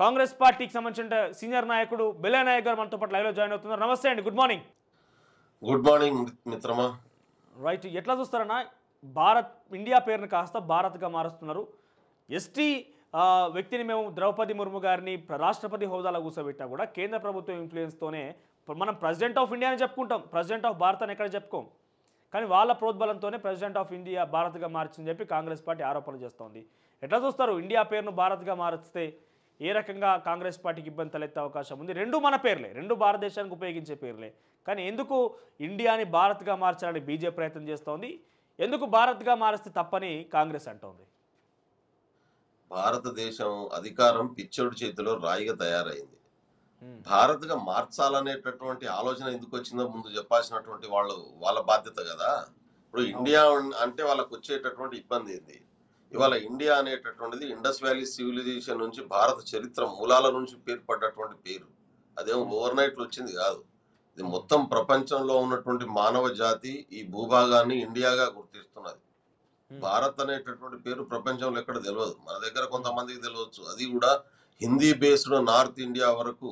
కాంగ్రెస్ పార్టీకి సంబంధించిన సీనియర్ నాయకుడు బెలే నాయక్ గారు మనతో పాటు లైవ్లో జాయిన్ అవుతున్నారు. నమస్తే అండి గుడ్ మార్నింగ్. గుడ్ మార్నింగ్ మిత్రమా. రైట్ ఎట్లా చూస్తారన్నా భారత్ ఇండియా పేరును కాస్త భారత్గా మారుస్తున్నారు. ఎస్టీ వ్యక్తిని మేము ద్రౌపది ముర్ము గారిని రాష్ట్రపతి హోదాలో కూర్చోబెట్టినా కూడా కేంద్ర ప్రభుత్వం ఇన్ఫ్లుయెన్స్తోనే మనం ప్రెసిడెంట్ ఆఫ్ ఇండియా అని చెప్పుకుంటాం. ప్రెసిడెంట్ ఆఫ్ భారత్ అని ఎక్కడ చెప్పుకోం. కానీ వాళ్ళ ప్రోద్బలంతోనే ప్రెసిడెంట్ ఆఫ్ ఇండియా భారత్గా మార్చిందని చెప్పి కాంగ్రెస్ పార్టీ ఆరోపణలు చేస్తోంది. ఎట్లా చూస్తారు ఇండియా పేరును భారత్గా మారిస్తే ఏ రకంగా కాంగ్రెస్ పార్టీకి ఇబ్బంది తలెత్తే అవకాశం ఉంది? రెండు మన పేర్లే రెండు భారతదేశానికి ఉపయోగించే పేర్లే. కానీ ఎందుకు ఇండియాని భారత్గా మార్చాలని బీజేపీ ప్రయత్నం చేస్తోంది? ఎందుకు భారత్గా మారిస్తే తప్పని కాంగ్రెస్ అంటోంది? భారతదేశం అధికారం పిచ్చోడి చేతిలో రాయిగా తయారైంది. భారత్గా మార్చాలనేటటువంటి ఆలోచన ఎందుకు వచ్చిందో ముందు చెప్పాల్సినటువంటి వాళ్ళు వాళ్ళ బాధ్యత కదా. ఇప్పుడు ఇండియా అంటే వాళ్ళకు వచ్చేటటువంటి ఇబ్బంది ఏంది? ఇవాళ ఇండియా అనేటటువంటిది ఇండస్ వ్యాలీ సివిలైజేషన్ నుంచి భారత చరిత్ర మూలాల నుంచి పేర్పడ్డటువంటి పేరు. అదేం ఓవర్ నైట్ వచ్చింది కాదు. ఇది మొత్తం ప్రపంచంలో ఉన్నటువంటి మానవ జాతి ఈ భూభాగాన్ని ఇండియాగా గుర్తిస్తున్నది. భారత్ అనేటటువంటి పేరు ప్రపంచంలో ఎక్కడ తెలియదు మన దగ్గర కొంతమందికి తెలియవచ్చు అది కూడా హిందీ బేస్డ్ నార్త్ ఇండియా వరకు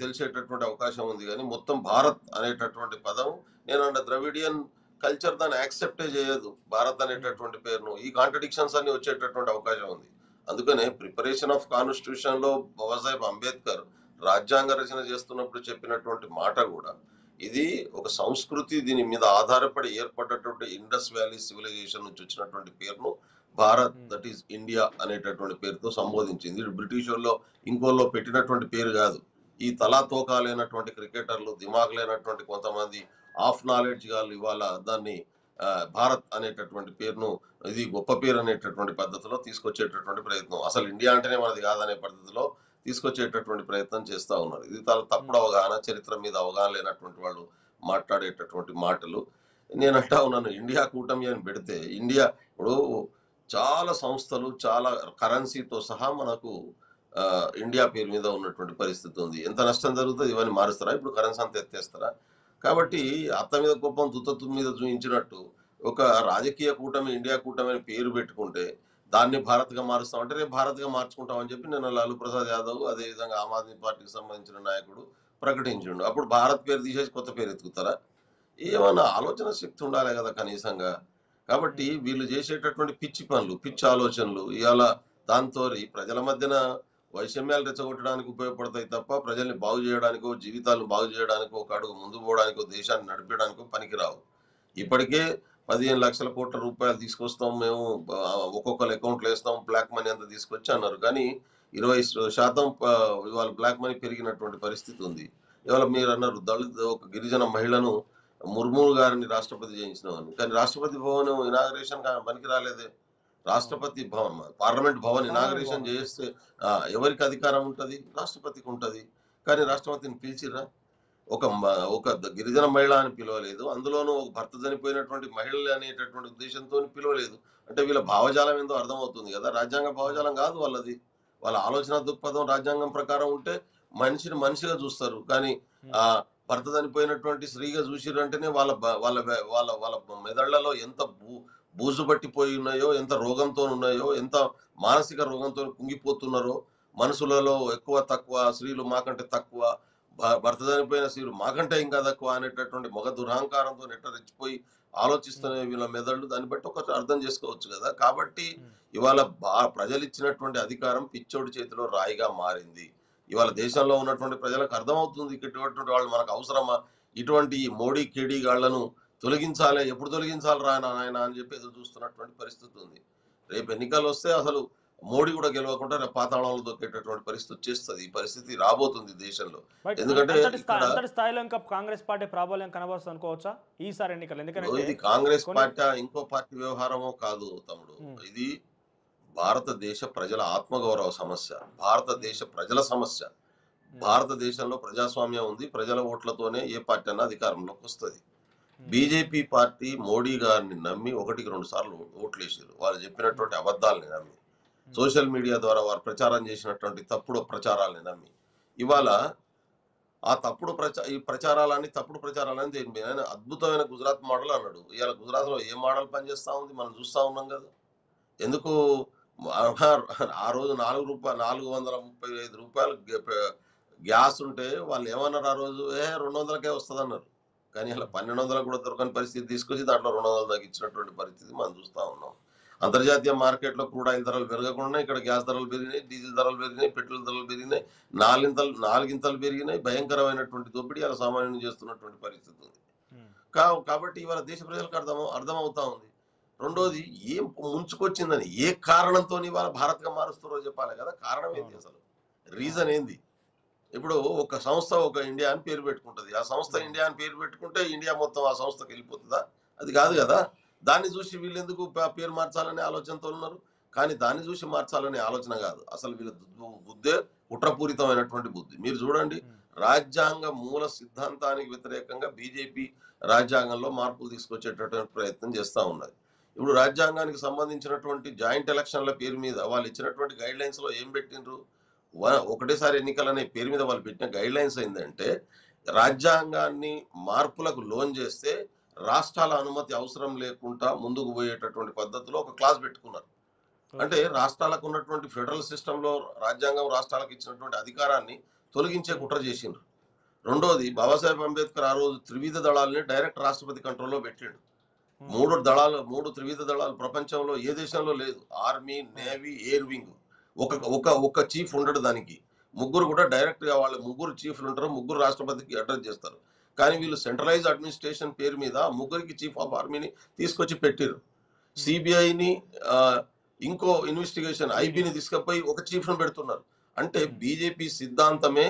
తెలిసేటటువంటి అవకాశం ఉంది. కానీ మొత్తం భారత్ అనేటటువంటి పదం నేను అంటే ద్రవిడియన్ కల్చర్ దాన్ని యాక్సెప్టే చేయదు. భారత్ అనేటటువంటి పేరును. ఈ కాంట్రడిక్షన్స్ అన్ని వచ్చేటటువంటి అవకాశం ఉంది. అందుకనే ప్రిపరేషన్ ఆఫ్ కాన్స్టిట్యూషన్లో బాబాసాహెబ్ అంబేద్కర్ రాజ్యాంగ రచన చేస్తున్నప్పుడు చెప్పినటువంటి మాట కూడా ఇది ఒక సంస్కృతి దీని మీద ఆధారపడి ఏర్పడ్డటువంటి ఇండస్ వ్యాలీ సివిలైజేషన్ నుంచి వచ్చినటువంటి పేరును భారత్ దట్ ఈస్ ఇండియా అనేటటువంటి పేరుతో సంబోధించింది. బ్రిటిష్ వాళ్ళు ఇంకోల్లో పెట్టినటువంటి పేరు కాదు. ఈ తలా తోకా లేనటువంటి క్రికెటర్లు దిమాగ్ లేనటువంటి కొంతమంది ఆఫ్ నాలెడ్జ్ గాళ్ళు ఇవాళ దాన్ని భారత్ అనేటటువంటి పేరును ఇది గొప్ప పేరు అనేటటువంటి పద్ధతిలో తీసుకొచ్చేటటువంటి ప్రయత్నం. అసలు ఇండియా అంటేనే మనది కాదనే పద్ధతిలో తీసుకొచ్చేటటువంటి ప్రయత్నం చేస్తా ఉన్నారు. ఇది చాలా తప్పుడు అవగాహన చరిత్ర మీద అవగాహన లేనటువంటి వాళ్ళు మాట్లాడేటటువంటి మాటలు. నేను అంటా ఉన్నాను ఇండియా కూటమి అని పెడితే ఇండియా ఇప్పుడు చాలా సంస్థలు చాలా కరెన్సీతో సహా మనకు ఇండియా పేరు మీద ఉన్నటువంటి పరిస్థితి ఉంది. ఎంత నష్టం జరుగుతుంది ఇవన్నీ మారుస్తారా? ఇప్పుడు కరెన్సీ అంతా ఎత్తేస్తారా? కాబట్టి అత్త మీద కోపం దుత్తత్తు మీద చూపించినట్టు ఒక రాజకీయ కూటమి ఇండియా కూటమి అని పేరు పెట్టుకుంటే దాన్ని భారత్గా మారుస్తాం. అంటే రేపు భారత్గా మార్చుకుంటామని చెప్పి నేను లాలూ ప్రసాద్ యాదవ్ అదేవిధంగా ఆమ్ ఆద్మీ పార్టీకి సంబంధించిన నాయకుడు ప్రకటించిండు. అప్పుడు భారత్ పేరు తీసేసి కొత్త పేరు ఎత్తుకుతారా? ఏమన్నా ఆలోచన శక్తి ఉండాలి కదా కనీసంగా. కాబట్టి వీళ్ళు చేసేటటువంటి పిచ్చి పనులు పిచ్చి ఆలోచనలు ఇవాళ దాంతో ప్రజల మధ్యన వైషమ్యాలు రెచ్చగొట్టడానికి ఉపయోగపడతాయి తప్ప ప్రజల్ని బాగు చేయడానికో జీవితాలను బాగు చేయడానికో ఒక అడుగు ముందు పోవడానికో దేశాన్ని నడిపేయడానికో పనికిరావు. ఇప్పటికే పదిహేను లక్షల కోట్ల రూపాయలు తీసుకొస్తాం మేము ఒక్కొక్కరు అకౌంట్లు వేస్తాం బ్లాక్ మనీ అంతా తీసుకొచ్చి అన్నారు. కానీ ఇరవై శాతం ఇవాళ బ్లాక్ మనీ పెరిగినటువంటి పరిస్థితి ఉంది. ఇవాళ మీరు అన్నారు దళిత ఒక గిరిజన మహిళను ముర్ము గారిని రాష్ట్రపతి చేయించినామని కానీ రాష్ట్రపతి భవన్ ఇనాగరేషన్ పనికి రాలేదే. రాష్ట్రపతి భవన్ పార్లమెంట్ భవన్ ఇనాగరేషన్ చేస్తే ఎవరికి అధికారం ఉంటది? రాష్ట్రపతికి ఉంటది. కానీ రాష్ట్రపతిని పిలిచిర్రా? ఒక ఒక గిరిజన మహిళ అని పిలవలేదు. అందులోనూ ఒక భర్త చనిపోయినటువంటి మహిళలు అనేటటువంటి ఉద్దేశంతో పిలవలేదు. అంటే వీళ్ళ భావజాలం ఏందో అర్థమవుతుంది కదా? రాజ్యాంగ భావజాలం కాదు వాళ్ళది. వాళ్ళ ఆలోచన దృక్పథం రాజ్యాంగం ప్రకారం ఉంటే మనిషిని మనిషిగా చూస్తారు. కానీ ఆ భర్త చనిపోయినటువంటి స్త్రీగా చూసిరంటేనే వాళ్ళ వాళ్ళ వాళ్ళ వాళ్ళ మెదళ్ళలో ఎంత భూ బూజు పట్టిపోయి ఉన్నాయో ఎంత రోగంతో ఉన్నాయో ఎంత మానసిక రోగంతో కుంగిపోతున్నారో మనసులలో ఎక్కువ తక్కువ స్త్రీలు మాకంటే తక్కువ భర్త చనిపోయిన స్త్రీలు మాకంటే ఇంకా తక్కువ అనేటటువంటి మగ దురహంకారంతో నెట్ట రెచ్చిపోయి ఆలోచిస్తున్న వీళ్ళ మెదళ్ళు దాన్ని బట్టి ఒక అర్థం చేసుకోవచ్చు కదా. కాబట్టి ఇవాళ బా ప్రజలు ఇచ్చినటువంటి అధికారం పిచ్చోడి చేతిలో రాయిగా మారింది. ఇవాళ దేశంలో ఉన్నటువంటి ప్రజలకు అర్థమవుతుంది ఇటువంటి వాళ్ళు మనకు అవసరమా? ఇటువంటి మోడీ కేడీ గాళ్ళను తొలగించాలి ఎప్పుడు తొలగించాలి రా నాయన అని చెప్పి ఎదురు చూస్తున్నటువంటి పరిస్థితి ఉంది. రేపు ఎన్నికలు వస్తే అసలు మోడీ కూడా గెలవకుండా రేపు పాతాళంలో దొక్కేటటువంటి పరిస్థితి వచ్చేస్తుంది. ఈ పరిస్థితి రాబోతుంది దేశంలో. ఎందుకంటే స్థాయిలో ఇంకా కాంగ్రెస్ పార్టీ ప్రాబల్యం కనబరుస్తుంది అనుకోవచ్చా? ఈసారి ఎన్నికలు. ఎందుకంటే ఇది కాంగ్రెస్ పార్టీ ఇంకో పార్టీ వ్యవహారమో కాదు తమ్ముడు. ఇది భారతదేశ ప్రజల ఆత్మగౌరవ సమస్య. భారతదేశ ప్రజల సమస్య. భారతదేశంలో ప్రజాస్వామ్యం ఉంది. ప్రజల ఓట్లతోనే ఏ పార్టీ అన్నా అధికారంలోకి వస్తుంది. బీజేపీ పార్టీ మోడీ గారిని నమ్మి ఒకటికి రెండు సార్లు ఓట్లు వేసారు వాళ్ళు చెప్పినటువంటి అబద్ధాలని నమ్మి. సోషల్ మీడియా ద్వారా వారు ప్రచారం చేసినటువంటి తప్పుడు ప్రచారాలని నమ్మి. ఇవాళ ఆ తప్పుడు ప్రచా ఈ ప్రచారాలన్నీ తప్పుడు ప్రచారాలని దేని ఆయన అద్భుతమైన గుజరాత్ మోడల్ అన్నాడు. ఇవాళ గుజరాత్లో ఏ మోడల్ పనిచేస్తా ఉంది? మనం చూస్తా ఉన్నాం కదా. ఎందుకు ఆ- రోజు నాలుగు రూపాయలు నాలుగు వందల ముప్పై ఐదు రూపాయలు గ్యాస్ ఉంటే వాళ్ళు ఏమన్నారు ఆ రోజు? ఏ రెండు వందలకే వస్తుంది అన్నారు కానీ అలా పన్నెండు వందలకు కూడా దొరకని పరిస్థితి తీసుకొచ్చి దాంట్లో రెండు వందలు దాకా ఇచ్చినటువంటి పరిస్థితి మనం చూస్తా ఉన్నాం. అంతర్జాతీయ మార్కెట్లో క్రూడ్ ఆయిల్ ధరలు పెరగకుండా ఇక్కడ గ్యాస్ ధరలు పెరిగినాయి డీజిల్ ధరలు పెరిగినాయి పెట్రోల్ ధరలు పెరిగినాయి నాలుగింతలు నాలుగింతలు పెరిగినాయి భయంకరమైనటువంటి దోపిడీ అలా సామాన్యం చేస్తున్నటువంటి పరిస్థితి ఉంది. కాబట్టి ఇవాళ దేశ ప్రజలకు అర్థం అర్థమవుతా ఉంది. రెండోది ఏం ముంచుకొచ్చిందని ఏ కారణంతో ఇవాళ భారత్గా మారుస్తారో చెప్పాలి కదా కారణం ఏంటి అసలు? రీజన్ ఏంది? ఇప్పుడు ఒక సంస్థ ఒక ఇండియా అని పేరు పెట్టుకుంటది. ఆ సంస్థ ఇండియా అని పేరు పెట్టుకుంటే ఇండియా మొత్తం ఆ సంస్థకి వెళ్ళిపోతుందా? అది కాదు కదా. దాన్ని చూసి వీళ్ళు ఎందుకు ప- పేరు మార్చాలనే ఆలోచనతో ఉన్నారు? కానీ దాన్ని చూసి మార్చాలనే ఆలోచన కాదు. అసలు వీళ్ళ బుద్ధే కుట్రపూరితమైనటువంటి బుద్ధి. మీరు చూడండి రాజ్యాంగ మూల సిద్ధాంతానికి వ్యతిరేకంగా బీజేపీ రాజ్యాంగంలో మార్పులు తీసుకొచ్చేటటువంటి ప్రయత్నం చేస్తూ ఉన్నది. ఇప్పుడు రాజ్యాంగానికి సంబంధించినటువంటి జాయింట్ ఎలక్షన్ల పేరు మీద వాళ్ళు ఇచ్చినటువంటి గైడ్ లైన్స్లో ఏం పెట్టిండ్రు? ఒకటేసారి ఎన్నికలనే పేరు మీద వాళ్ళు పెట్టిన గైడ్ లైన్స్ ఏంటంటే రాజ్యాంగాన్ని మార్పులకు లోన్ చేస్తే రాష్ట్రాల అనుమతి అవసరం లేకుండా ముందుకు పోయేటటువంటి పద్ధతిలో ఒక క్లాస్ పెట్టుకున్నారు. అంటే రాష్ట్రాలకు ఉన్నటువంటి ఫెడరల్ సిస్టంలో రాజ్యాంగం రాష్ట్రాలకు ఇచ్చినటువంటి అధికారాన్ని తొలగించే కుట్ర చేసిండ్రు. రెండోది బాబాసాహెబ్ అంబేద్కర్ ఆ రోజు త్రివిధ దళాలని డైరెక్ట్ రాష్ట్రపతి కంట్రోల్లో పెట్టిండు. మూడు దళాలు మూడు త్రివిధ దళాలు ప్రపంచంలో ఏ దేశంలో లేదు. Army navy air wing. ఒక ఒక ఒక చీఫ్ ఉండడు దానికి. ముగ్గురు కూడా డైరెక్ట్గా వాళ్ళు ముగ్గురు చీఫ్లు ఉంటారు ముగ్గురు రాష్ట్రపతికి అడ్రస్ చేస్తారు. కానీ వీళ్ళు సెంట్రలైజ్ అడ్మినిస్ట్రేషన్ పేరు మీద ముగ్గురికి చీఫ్ ఆఫ్ ఆర్మీని తీసుకొచ్చి పెట్టిరు సిబిఐని ఇంకో ఇన్వెస్టిగేషన్ ఐబీని తీసుకుపోయి ఒక చీఫ్ను పెడుతున్నారు. అంటే బీజేపీ సిద్ధాంతమే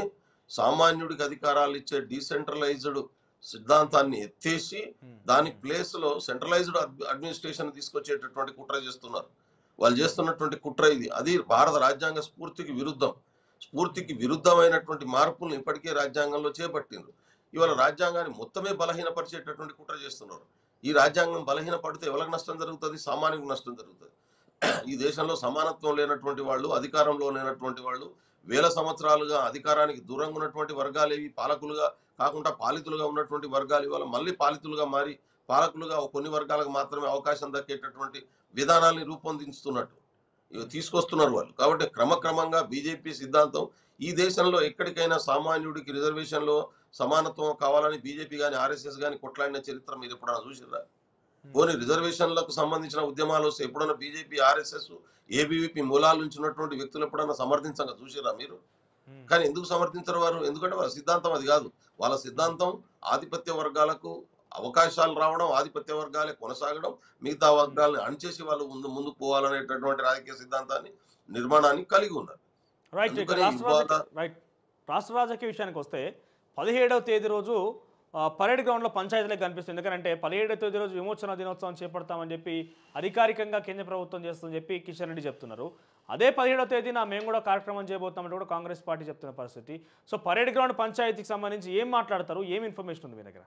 సామాన్యుడికి అధికారాలు ఇచ్చే డీసెంట్రలైజ్డ్ సిద్ధాంతాన్ని ఎత్తేసి దాని ప్లేస్లో సెంట్రలైజ్డ్ అడ్మినిస్ట్రేషన్ తీసుకొచ్చేటటువంటి కుట్ర చేస్తున్నారు. వాళ్ళు చేస్తున్నటువంటి కుట్ర ఇది. అది భారత రాజ్యాంగ స్ఫూర్తికి విరుద్ధం. స్ఫూర్తికి విరుద్ధమైనటువంటి మార్పులను ఇప్పటికే రాజ్యాంగంలో చేపట్టిండ్రు. ఇవాళ రాజ్యాంగాన్ని మొత్తమే బలహీనపరిచేటటువంటి కుట్ర చేస్తున్నారు. ఈ రాజ్యాంగం బలహీనపడితే ఎవరికి నష్టం జరుగుతుంది? సామాన్యునికి నష్టం జరుగుతుంది. ఈ దేశంలో సమానత్వం లేనటువంటి వాళ్ళు అధికారంలో లేనటువంటి వాళ్ళు వేల సంవత్సరాలుగా అధికారానికి దూరంగా ఉన్నటువంటి వర్గాలు ఏవి? పాలకులుగా కాకుండా పాలితులుగా ఉన్నటువంటి వర్గాలు ఇవాళ మళ్ళీ పాలితులుగా మారి పాలకులుగా కొన్ని వర్గాలకు మాత్రమే అవకాశం దక్కేటటువంటి విధానాల్ని రూపొందించుతున్నట్టు ఇవి తీసుకొస్తున్నారు వాళ్ళు. కాబట్టి క్రమక్రమంగా బీజేపీ సిద్ధాంతం ఈ దేశంలో ఎక్కడికైనా సామాన్యుడికి రిజర్వేషన్లో సమానత్వం కావాలని బీజేపీ కానీ ఆర్ఎస్ఎస్ కానీ కొట్లాడిన చరిత్ర మీరు ఎప్పుడైనా చూసిరా పోనీ రిజర్వేషన్లకు సంబంధించిన ఉద్యమాలు వస్తే ఎప్పుడైనా బీజేపీ ఆర్ఎస్ఎస్ ఏబీవీపీ మూలాల నుంచి ఉన్నటువంటి వ్యక్తులు ఎప్పుడైనా సమర్థించగా చూసిరా మీరు? కానీ ఎందుకు సమర్థించరు వారు? ఎందుకంటే వాళ్ళ సిద్ధాంతం అది కాదు. వాళ్ళ సిద్ధాంతం ఆధిపత్య వర్గాలకు అవకాశాలు రావడం ఆధిపత్య వర్గాలే కొనసాగడం మిగతా వర్గాలను అణచేసి వాళ్ళు ముందు ముందుకు పోవాలనేటటువంటి రాజకీయ సిద్ధాంతాన్ని నిర్మాణాన్ని కలిగి ఉన్నారు. రైట్ రాష్ట్ర రాజకీయ రైట్ రాష్ట్ర రాజకీయ విషయానికి వస్తే పదిహేడవ తేదీ రోజు పరేడ్ గ్రౌండ్లో పంచాయతీలే కనిపిస్తుంది ఎందుకంటే పదిహేడవ తేదీ రోజు విమోచన దినోత్సవం చేపడతామని చెప్పి అధికారికంగా కేంద్ర ప్రభుత్వం చేస్తుందని చెప్పి కిషన్ రెడ్డి చెప్తున్నారు. అదే పదిహేడవ తేదీన మేము కూడా కార్యక్రమం చేయబోతామంటే కూడా కాంగ్రెస్ పార్టీ చెప్తున్న పరిస్థితి. సో పరేడ్ గ్రౌండ్ పంచాయతీకి సంబంధించి ఏం మాట్లాడతారు? ఏం ఇన్ఫర్మేషన్ ఉంది మీ దగ్గర?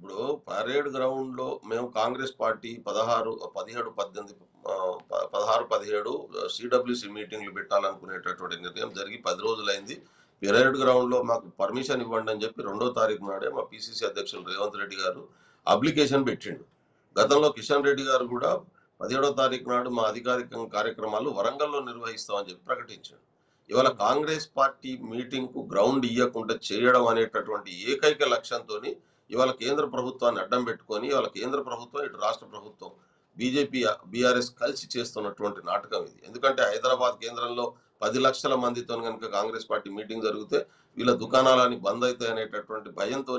ఇప్పుడు పరేడ్ గ్రౌండ్లో మేము కాంగ్రెస్ పార్టీ పదహారు పదిహేడు పద్దెనిమిది ప- పదహారు పదిహేడు సిడబ్ల్యూసి మీటింగ్లు పెట్టాలనుకునేటటువంటి నిర్ణయం జరిగి పది రోజులైంది. పెరేడ్ గ్రౌండ్లో మాకు పర్మిషన్ ఇవ్వండి అని చెప్పి రెండో తారీఖు నాడే మా పిసిసి అధ్యక్షులు రేవంత్ రెడ్డి గారు అప్లికేషన్ పెట్టిండు. గతంలో కిషన్ రెడ్డి గారు కూడా పదిహేడో తారీఖు నాడు మా అధికారిక కార్యక్రమాలు వరంగల్లో నిర్వహిస్తామని చెప్పి ప్రకటించాడు ఇవాళ కాంగ్రెస్ పార్టీ మీటింగ్కు గ్రౌండ్ ఇవ్వకుండా చేయడం అనేటటువంటి ఏకైక లక్ష్యంతో ఇవాళ కేంద్ర ప్రభుత్వాన్ని అడ్డం పెట్టుకొని ఇవాళ కేంద్ర ప్రభుత్వం ఇటు రాష్ట్ర ప్రభుత్వం బీజేపీ బీఆర్ఎస్ కలిసి చేస్తున్నటువంటి నాటకం ఇది. ఎందుకంటే హైదరాబాద్ కేంద్రంలో పది లక్షల మందితో కనుక కాంగ్రెస్ పార్టీ మీటింగ్ జరిగితే వీళ్ళ దుకాణాలని బంద్ అవుతాయి అనేటటువంటి భయంతో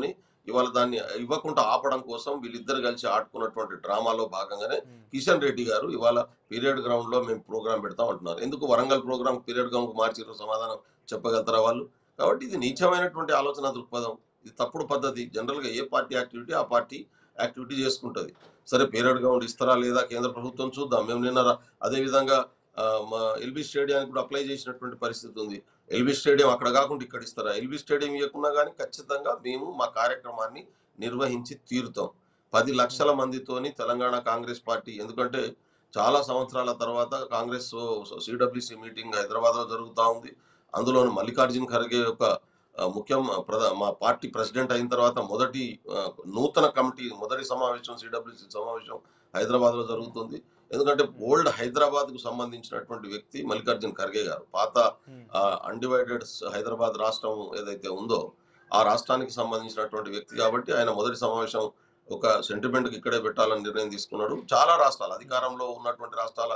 ఇవాళ దాన్ని ఇవ్వకుండా ఆపడం కోసం వీళ్ళిద్దరు కలిసి ఆడుకున్నటువంటి డ్రామాలో భాగంగానే కిషన్ రెడ్డి గారు ఇవాళ పీరియడ్ గ్రౌండ్లో మేము ప్రోగ్రామ్ పెడతాం అంటున్నారు. ఎందుకు వరంగల్ ప్రోగ్రామ్ పీరియడ్ గ్రౌండ్ మార్చిరు సమాధానం చెప్పగలుగుతారా వాళ్ళు? కాబట్టి ఇది నీచమైనటువంటి ఆలోచన దృక్పథం. ఇది తప్పుడు పద్ధతి. జనరల్గా ఏ పార్టీ యాక్టివిటీ ఆ పార్టీ యాక్టివిటీ చేసుకుంటుంది. సరే పీరియడ్ గ్రౌండ్ ఇస్తారా లేదా కేంద్ర ప్రభుత్వం చూద్దాం. మేము నిన్న అదేవిధంగా మా ఎల్బీ స్టేడియానికి కూడా అప్లై చేసినటువంటి పరిస్థితి ఉంది. ఎల్బీ స్టేడియం అక్కడ కాకుండా ఇక్కడ ఇస్తారా? ఎల్బీ స్టేడియం ఇవ్వకున్నా కానీ ఖచ్చితంగా మేము మా కార్యక్రమాన్ని నిర్వహించి తీరుతాం. పది లక్షల మందితోని తెలంగాణ కాంగ్రెస్ పార్టీ ఎందుకంటే చాలా సంవత్సరాల తర్వాత కాంగ్రెస్ సిడబ్ల్యూసి మీటింగ్ హైదరాబాద్లో జరుగుతూ ఉంది. అందులో మల్లికార్జున్ ఖర్గే యొక్క ముఖ్యం ప్రధా మా పార్టీ ప్రెసిడెంట్ అయిన తర్వాత మొదటి నూతన కమిటీ మొదటి సమావేశం సిడబ్ల్యూసి సమావేశం హైదరాబాద్లో జరుగుతుంది. ఎందుకంటే ఓల్డ్ హైదరాబాద్కు సంబంధించినటువంటి వ్యక్తి మల్లికార్జున్ ఖర్గే గారు. పాత. అన్డివైడెడ్ హైదరాబాద్ రాష్ట్రం ఏదైతే ఉందో ఆ రాష్ట్రానికి సంబంధించినటువంటి వ్యక్తి కాబట్టి ఆయన మొదటి సమావేశం ఒక సెంటిమెంట్కి ఇక్కడే పెట్టాలని నిర్ణయం తీసుకున్నాడు. చాలా రాష్ట్రాలు అధికారంలో ఉన్నటువంటి రాష్ట్రాల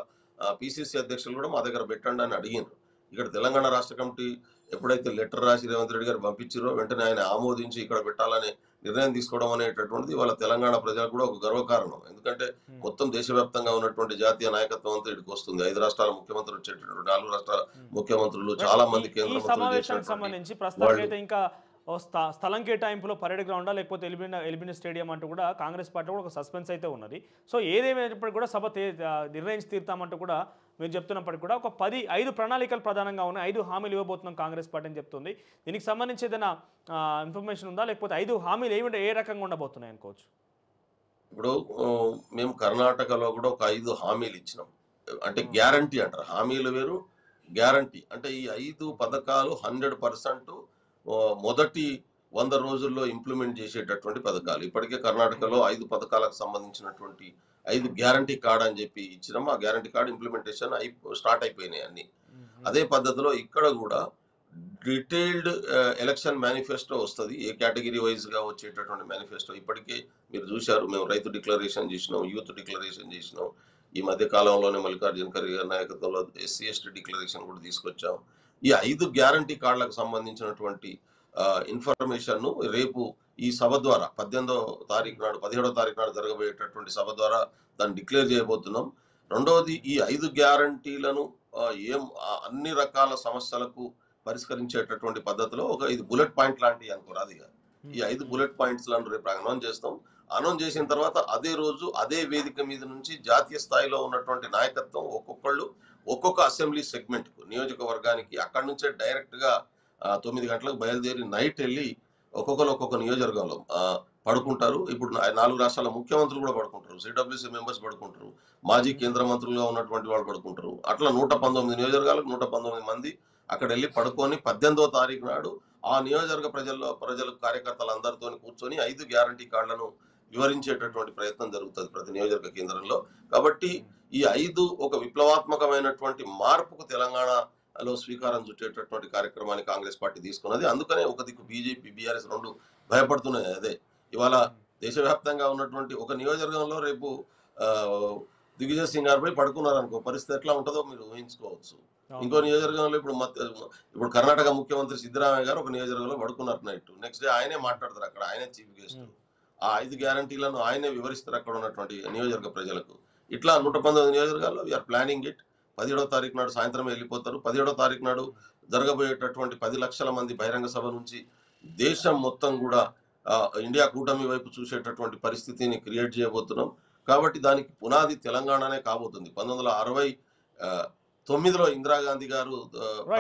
పిసిసి అధ్యక్షులు కూడా మా దగ్గర పెట్టండి అని అడిగినారు. ఇక్కడ తెలంగాణ రాష్ట్ర కమిటీ ఎప్పుడైతే లెటర్ రాసి రేవంత్ రెడ్డి గారు పంపించారో వెంటనే ఆయన ఆమోదించి ఇక్కడ పెట్టాలని నిర్ణయం తీసుకోవడం అనేటటువంటిది వాళ్ళ తెలంగాణ ప్రజలకు కూడా ఒక గర్వకారణం ఎందుకంటే. మొత్తం దేశవ్యాప్తంగా ఉన్నటువంటి జాతీయ నాయకత్వం అంతా ఇక్కడికి వస్తుంది ఐదు రాష్ట్రాల ముఖ్యమంత్రులు వచ్చేటటువంటి నాలుగు రాష్ట్రాల. ముఖ్యమంత్రులు చాలా మంది కేంద్ర మంత్రులు చేసినటువంటి స్థలం కేటాయింపులో పరేడ్ గ్రౌండా లేకపోతే ఎలిమిన ఎలిమిన స్టేడియం అంటూ కూడా కాంగ్రెస్ పార్టీ కూడా ఒక సస్పెన్స్ అయితే ఉన్నది. సో ఏదేమైనప్పటికీ కూడా సభ నిర్ణయించి తీరుతామంటూ కూడా మీరు చెప్తున్నప్పటికీ కూడా ఒక పది ఐదు ప్రణాళికలు ప్రధానంగా ఉన్నాయి. ఐదు హామీలు ఇవ్వబోతున్నాం కాంగ్రెస్ పార్టీ అని చెప్తుంది. దీనికి సంబంధించి ఏదైనా ఇన్ఫర్మేషన్ ఉందా? లేకపోతే ఐదు హామీలు ఏమి ఏ రకంగా ఉండబోతున్నాయి అనుకోవచ్చు? ఇప్పుడు మేము కర్ణాటకలో కూడా ఒక ఐదు హామీలు ఇచ్చినాం. అంటే గ్యారంటీ అంటారు. హామీలు వేరు గ్యారంటీ. అంటే ఈ ఐదు పథకాలు హండ్రెడ్ పర్సెంట్ మొదటి వంద రోజుల్లో ఇంప్లిమెంట్ చేసేటటువంటి పథకాలు. ఇప్పటికే కర్ణాటకలో ఐదు పథకాలకు సంబంధించినటువంటి ఐదు గ్యారంటీ కార్డ్ అని చెప్పి ఇచ్చినాం. ఆ గ్యారంటీ కార్డ్ ఇంప్లిమెంటేషన్ అయి స్టార్ట్ అయిపోయినాయి అన్ని. అదే పద్ధతిలో ఇక్కడ కూడా డీటెయిల్డ్ ఎలక్షన్ మేనిఫెస్టో వస్తుంది. ఏ కేటగిరీ వైజ్గా వచ్చేటటువంటి మేనిఫెస్టో ఇప్పటికే మీరు చూశారు. మేము రైతు డిక్లరేషన్ చేసినాం యూత్ డిక్లరేషన్ చేసినాం. ఈ మధ్య కాలంలోనే మల్లికార్జున ఖర్గే నాయకత్వంలో ఎస్సీ ఎస్టీ డిక్లరేషన్ కూడా తీసుకొచ్చాం. ఈ ఐదు గ్యారంటీ కార్డులకు సంబంధించినటువంటి ఇన్ఫర్మేషన్ను రేపు ఈ సభ ద్వారా పద్దెనిమిదో తారీఖు నాడు పదిహేడో తారీఖు నాడు జరగబోయేటటువంటి సభ ద్వారా దాన్ని డిక్లేర్ చేయబోతున్నాం. రెండవది ఈ ఐదు గ్యారంటీలను ఏం అన్ని రకాల సమస్యలకు పరిష్కరించేటటువంటి పద్ధతిలో ఒక ఐదు బుల్లెట్ పాయింట్ లాంటివి అనుకోరు అది ఈ ఐదు బుల్లెట్ పాయింట్స్లను రేపు అనౌన్స్ చేస్తాం. అనౌన్స్ చేసిన తర్వాత అదే రోజు అదే వేదిక మీద నుంచి జాతీయ స్థాయిలో ఉన్నటువంటి నాయకత్వం ఒక్కొక్కళ్ళు ఒక్కొక్క అసెంబ్లీ సెగ్మెంట్కు నియోజకవర్గానికి అక్కడి నుంచే డైరెక్ట్గా తొమ్మిది గంటలకు బయలుదేరి నైట్ వెళ్ళి ఒక్కొక్కరు ఒక్కొక్క నియోజకవర్గంలో పడుకుంటారు. ఇప్పుడు నాలుగు రాష్ట్రాల ముఖ్యమంత్రులు కూడా పడుకుంటారు. సిడబ్ల్యూసీ మెంబర్స్ పడుకుంటారు. మాజీ కేంద్ర మంత్రులుగా ఉన్నటువంటి వాళ్ళు పడుకుంటారు. అట్లా నూట పంతొమ్మిది నియోజకవర్గాలకు నూట పంతొమ్మిది మంది అక్కడ వెళ్ళి పడుకొని పద్దెనిమిదో తారీఖు నాడు ఆ నియోజకవర్గ ప్రజల్లో ప్రజలు కార్యకర్తలందరితో కూర్చొని ఐదు గ్యారంటీ కార్డులను వివరించేటటువంటి ప్రయత్నం జరుగుతుంది ప్రతి నియోజకవర్గ కేంద్రంలో. కాబట్టి ఈ ఐదు ఒక విప్లవాత్మకమైనటువంటి మార్పుకు తెలంగాణలో స్వీకారం చుట్టేటటువంటి కార్యక్రమాన్ని కాంగ్రెస్ పార్టీ తీసుకున్నది. అందుకనే ఒక దిక్కు బీజేపీ బీఆర్ఎస్ రెండు భయపడుతున్నాయి. అదే ఇవాళ దేశవ్యాప్తంగా ఉన్నటువంటి ఒక నియోజకవర్గంలో రేపు దిగ్విజయ్ సింగ్ గారు పోయి పడుకున్నారు అనుకో పరిస్థితి ఎట్లా ఉంటుందో మీరు ఊహించుకోవచ్చు. ఇంకో నియోజకవర్గంలో ఇప్పుడు ఇప్పుడు కర్ణాటక ముఖ్యమంత్రి సిద్ధరామయ్య గారు ఒక నియోజకవర్గంలో పడుకున్నారు నైట్. నెక్స్ట్ డే ఆయనే మాట్లాడతారు అక్కడ. ఆయనే చీఫ్ గెస్ట్. ఆ ఐదు గ్యారంటీలను ఆయనే వివరిస్తారు అక్కడ ఉన్నటువంటి నియోజకవర్గ ప్రజలకు. ఇట్లా నూట పంతొమ్మిది నియోజకవర్గాల్లో వీఆర్ ప్లానింగ్ ఇట్ పదిహేడో తారీఖు నాడు సాయంత్రం వెళ్ళిపోతారు. పదిహేడో తారీఖు నాడు జరగబోయేటటువంటి పది లక్షల మంది బహిరంగ సభ నుంచి దేశం మొత్తం కూడా ఇండియా కూటమి వైపు చూసేటటువంటి పరిస్థితిని క్రియేట్ చేయబోతున్నాం. కాబట్టి దానికి పునాది తెలంగాణనే కాబోతుంది. పంతొమ్మిది వందల అరవై తొమ్మిదిలో ఇందిరాగాంధీ గారు.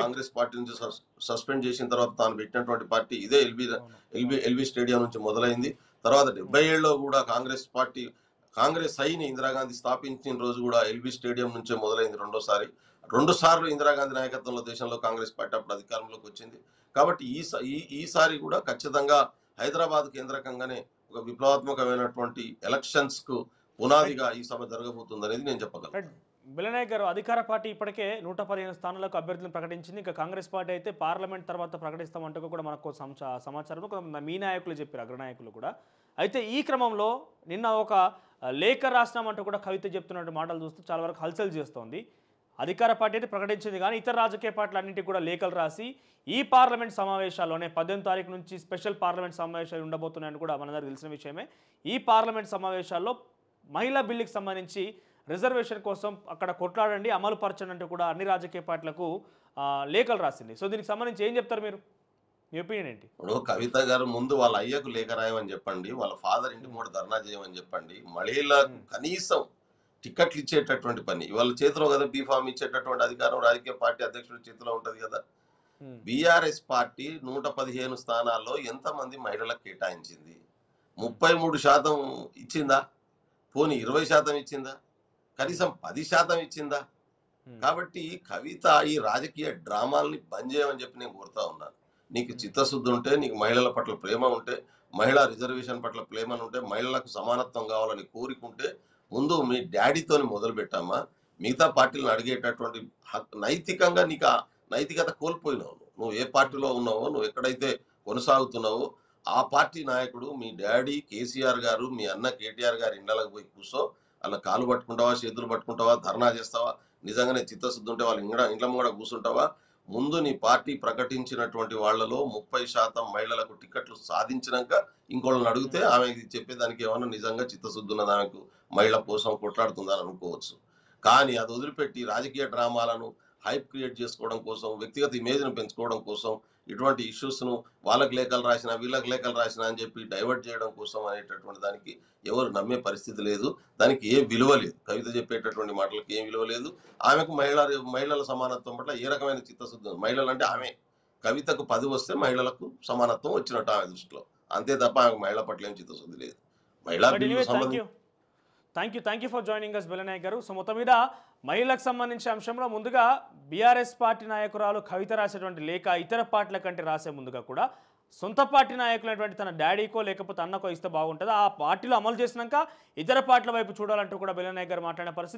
కాంగ్రెస్ పార్టీ నుంచి సస్- సస్పెండ్ చేసిన తర్వాత తాను పెట్టినటువంటి పార్టీ ఇదే ఎల్బీ ఎల్బీ ఎల్బీ స్టేడియం నుంచి మొదలైంది. తర్వాత డెబ్బై ఏళ్ళలో కూడా కాంగ్రెస్ పార్టీ కాంగ్రెస్ ఐని ఇందిరాగాంధీ స్థాపించిన రోజు కూడా ఎల్బీ స్టేడియం నుంచే మొదలైంది రెండోసారి. రెండు సార్లు ఇందిరాగాంధీ నాయకత్వంలో దేశంలో కాంగ్రెస్ పార్టీ అప్పుడు అధికారంలోకి వచ్చింది. కాబట్టి ఈ స- ఈ ఈసారి కూడా ఖచ్చితంగా హైదరాబాద్ కేంద్రకంగానే ఒక విప్లవాత్మకమైనటువంటి ఎలక్షన్స్కు పునాదిగా ఈ సభ జరగబోతుంది అనేది నేను చెప్పగలను. బిలనాయక్ గారు అధికార పార్టీ ఇప్పటికే నూట పదిహేను స్థానాలకు అభ్యర్థులను ప్రకటించింది. ఇంకా కాంగ్రెస్ పార్టీ అయితే పార్లమెంట్ తర్వాత ప్రకటిస్తామంటూ కూడా మనకు సమాచారం మీ నాయకులు చెప్పారు అగ్రనాయకులు కూడా. అయితే ఈ క్రమంలో నిన్న ఒక లేఖ రాసినామంటూ కూడా కవిత చెప్తున్నట్టు మాటలు చూస్తూ చాలా వరకు హల్చల్ చేస్తోంది. అధికార పార్టీ అయితే ప్రకటించింది కానీ ఇతర రాజకీయ పార్టీలు అన్నింటికి కూడా లేఖలు రాసి ఈ పార్లమెంట్ సమావేశాల్లోనే పద్దెనిమిది తారీఖు నుంచి స్పెషల్ పార్లమెంట్ సమావేశాలు ఉండబోతున్నాయని కూడా మనందరికీ తెలిసిన విషయమే. ఈ పార్లమెంట్ సమావేశాల్లో మహిళా బిల్లుకి సంబంధించి రిజర్వేషన్ కోసం అక్కడ కొట్లాడండి అమలు పరచండి అంటూ కూడా అన్ని రాజకీయ పార్టీలకు లేఖలు రాసింది. సో దీనికి సంబంధించి ఏం చెప్తారు మీరు? మీ ఒపీనియన్ ఏంటి? ఇప్పుడు కవిత గారు ముందు వాళ్ళ అయ్యకు లేఖ రాయమని చెప్పండి వాళ్ళ ఫాదర్ ఇంటి మూడు ధర్నా చేయమని చెప్పండి. మహిళలకు కనీసం టికెట్లు ఇచ్చేటటువంటి పని వాళ్ళ చేతిలో కదా బీఫామ్ ఇచ్చేటటువంటి అధికారం రాజకీయ పార్టీ అధ్యక్షుడి చేతిలో ఉంటది కదా. బీఆర్ఎస్ పార్టీ నూట పదిహేను స్థానాల్లో ఎంతమంది మహిళలకు కేటాయించింది? ముప్పై మూడు శాతం ఇచ్చిందా? పోనీ ఇరవై శాతం ఇచ్చిందా? కనీసం పది శాతం ఇచ్చిందా? కాబట్టి కవిత ఈ రాజకీయ డ్రామాల్ని బంద్ చేయమని చెప్పి నేను కోరుతా ఉన్నాను. నీకు చిత్తశుద్ధి ఉంటే నీకు మహిళల పట్ల ప్రేమ ఉంటే మహిళా రిజర్వేషన్ పట్ల ప్రేమ ఉంటే మహిళలకు సమానత్వం కావాలని కోరికుంటే ముందు మీ డాడీతోని మొదలు పెట్టామా మిగతా పార్టీలను అడిగేటటువంటి నైతికంగా నీకు నైతికత కోల్పోయినావు నువ్వు. నువ్వు ఏ పార్టీలో ఉన్నావో నువ్వు ఎక్కడైతే కొనసాగుతున్నావో ఆ పార్టీ నాయకుడు మీ డాడీ కేసీఆర్ గారు మీ అన్న కేటీఆర్ గారి ఇండ్లకు పోయి కూర్చో అలా కాలు పట్టుకుంటావా చేతులు పట్టుకుంటావా ధర్నా చేస్తావా నిజంగానే చిత్తశుద్ధి ఉంటే వాళ్ళ ఇంగడ ఇండ్ల కూడా కూర్చుంటావా ముందు నీ పార్టీ ప్రకటించినటువంటి వాళ్ళలో ముప్పై శాతం మహిళలకు టికెట్లు సాధించినాక ఇంకోళ్ళని అడిగితే ఆమె చెప్పేదానికి ఏమన్నా నిజంగా చిత్తశుద్ధి ఉన్నది ఆమెకు? మహిళ కోసం కొట్లాడుతుందని అనుకోవచ్చు. కానీ అది వదిలిపెట్టి రాజకీయ డ్రామాలను హైప్ క్రియేట్ చేసుకోవడం కోసం వ్యక్తిగత ఇమేజ్ను పెంచుకోవడం కోసం ఇటువంటి ఇష్యూస్ను వాళ్ళకి లేఖలు రాసిన వీళ్ళకి లేఖలు రాసిన అని చెప్పి డైవర్ట్ చేయడం కోసం అనేటటువంటి దానికి ఎవరు నమ్మే పరిస్థితి లేదు. దానికి ఏ విలువ లేదు. కవిత చెప్పేటటువంటి మాటలకు ఏం విలువ లేదు. ఆమెకు మహిళ మహిళల సమానత్వం పట్ల ఏ రకమైన చిత్తశుద్ధి మహిళలు అంటే ఆమె. కవితకు పది వస్తే మహిళలకు సమానత్వం వచ్చినట్టు ఆమె దృష్టిలో. అంతే తప్ప ఆమెకు మహిళ పట్ల ఏం చిత్తశుద్ధి లేదు. మహిళా బిల్లు సంబంధించి thank you thank you for joining us Belanayak గారు సో మొత్తం మీద మహిళలకు సంబంధించిన అంశంలో ముందుగా బీఆర్ఎస్ పార్టీ నాయకురాలు కవిత రాసేటువంటి లేఖ ఇతర పార్టీల కంటే రాసే ముందుగా కూడా సొంత పార్టీ నాయకులైనటువంటి తన డాడీకో లేకపోతే అన్నకో ఇస్తే బాగుంటుంది. ఆ పార్టీలో అమలు చేసినాక ఇతర పార్టీల వైపు చూడాలంటూ కూడా బెలనాయక్ గారు మాట్లాడిన పరిస్థితి.